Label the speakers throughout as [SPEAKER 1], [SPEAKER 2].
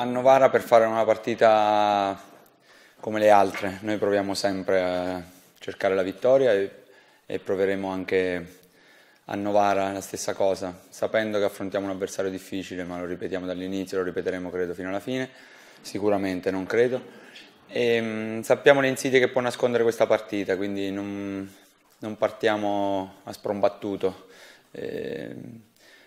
[SPEAKER 1] a Novara per fare una partita come le altre. Noi proviamo sempre a cercare la vittoria e, e proveremo anche a Novara la stessa cosa, sapendo che affrontiamo un avversario difficile, ma lo ripetiamo dall'inizio, lo ripeteremo credo fino alla fine, sicuramente non credo. E, mh, mm, sappiamo le insidie che può nascondere questa partita, quindi non, non partiamo a sprombattuto. E,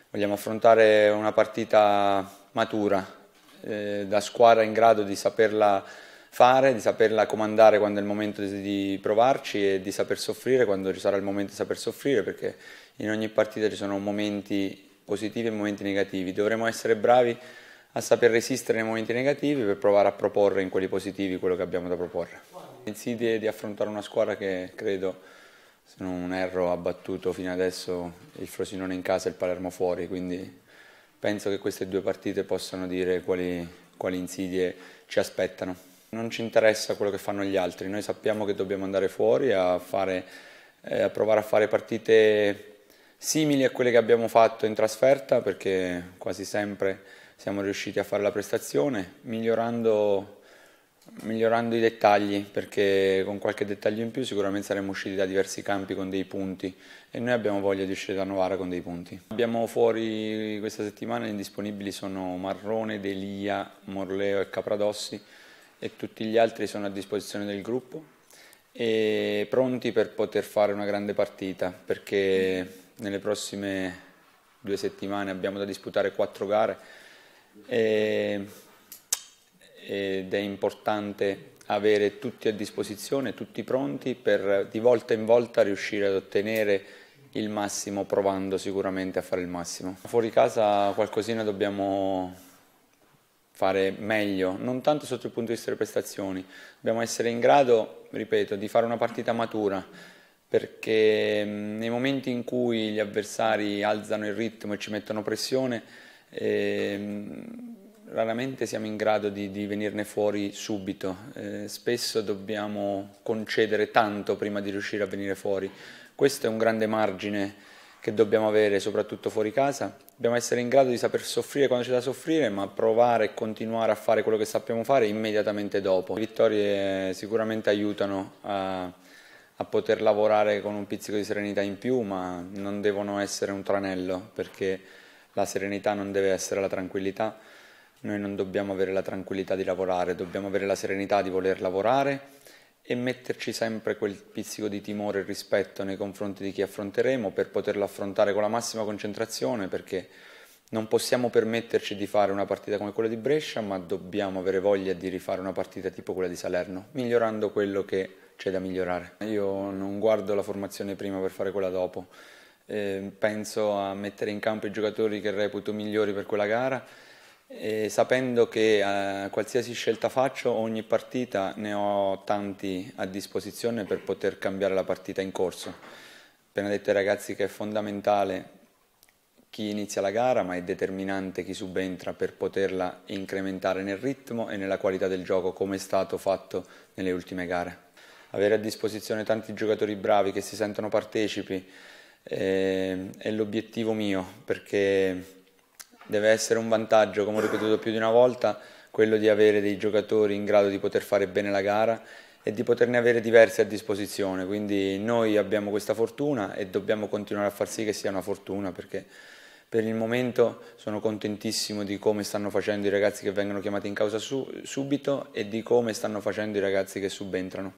[SPEAKER 1] vogliamo affrontare una partita matura, eh, da squadra in grado di saperla fare, di saperla comandare quando è il momento di provarci e di saper soffrire quando ci sarà il momento di saper soffrire perché in ogni partita ci sono momenti positivi e momenti negativi. Dovremo essere bravi a saper resistere nei momenti negativi per provare a proporre in quelli positivi quello che abbiamo da proporre. Insidie di affrontare una squadra che credo, se non erro, ha battuto fino adesso il Frosinone in casa e il Palermo fuori, quindi penso che queste due partite possano dire quali, quali insidie ci aspettano. Non ci interessa quello che fanno gli altri, noi sappiamo che dobbiamo andare fuori a, fare, eh, a provare a fare partite simili a quelle che abbiamo fatto in trasferta perché quasi sempre siamo riusciti a fare la prestazione migliorando migliorando i dettagli perché con qualche dettaglio in più sicuramente saremmo usciti da diversi campi con dei punti e noi abbiamo voglia di uscire da Novara con dei punti. Abbiamo fuori questa settimana indisponibili sono Marrone, Delia, Morleo e Capradossi e tutti gli altri sono a disposizione del gruppo e pronti per poter fare una grande partita perché nelle prossime due settimane abbiamo da disputare quattro gare e ed è importante avere tutti a disposizione, tutti pronti per di volta in volta riuscire ad ottenere il massimo provando sicuramente a fare il massimo. Fuori casa qualcosina dobbiamo fare meglio, non tanto sotto il punto di vista delle prestazioni, dobbiamo essere in grado, ripeto, di fare una partita matura perché nei momenti in cui gli avversari alzano il ritmo e ci mettono pressione eh, raramente siamo in grado di, di venirne fuori subito, eh, spesso dobbiamo concedere tanto prima di riuscire a venire fuori. Questo è un grande margine che dobbiamo avere soprattutto fuori casa, dobbiamo essere in grado di saper soffrire quando c'è da soffrire, ma provare e continuare a fare quello che sappiamo fare immediatamente dopo. Le vittorie sicuramente aiutano a, a poter lavorare con un pizzico di serenità in più, ma non devono essere un tranello, perché la serenità non deve essere la tranquillità noi non dobbiamo avere la tranquillità di lavorare, dobbiamo avere la serenità di voler lavorare e metterci sempre quel pizzico di timore e rispetto nei confronti di chi affronteremo per poterlo affrontare con la massima concentrazione perché non possiamo permetterci di fare una partita come quella di Brescia ma dobbiamo avere voglia di rifare una partita tipo quella di Salerno migliorando quello che c'è da migliorare. Io non guardo la formazione prima per fare quella dopo, eh, penso a mettere in campo i giocatori che reputo migliori per quella gara e sapendo che eh, qualsiasi scelta faccio, ogni partita ne ho tanti a disposizione per poter cambiare la partita in corso. Appena detto ai ragazzi che è fondamentale chi inizia la gara, ma è determinante chi subentra per poterla incrementare nel ritmo e nella qualità del gioco, come è stato fatto nelle ultime gare. Avere a disposizione tanti giocatori bravi che si sentono partecipi eh, è l'obiettivo mio, perché deve essere un vantaggio, come ho ripetuto più di una volta, quello di avere dei giocatori in grado di poter fare bene la gara e di poterne avere diversi a disposizione, quindi noi abbiamo questa fortuna e dobbiamo continuare a far sì che sia una fortuna perché per il momento sono contentissimo di come stanno facendo i ragazzi che vengono chiamati in causa su, subito e di come stanno facendo i ragazzi che subentrano.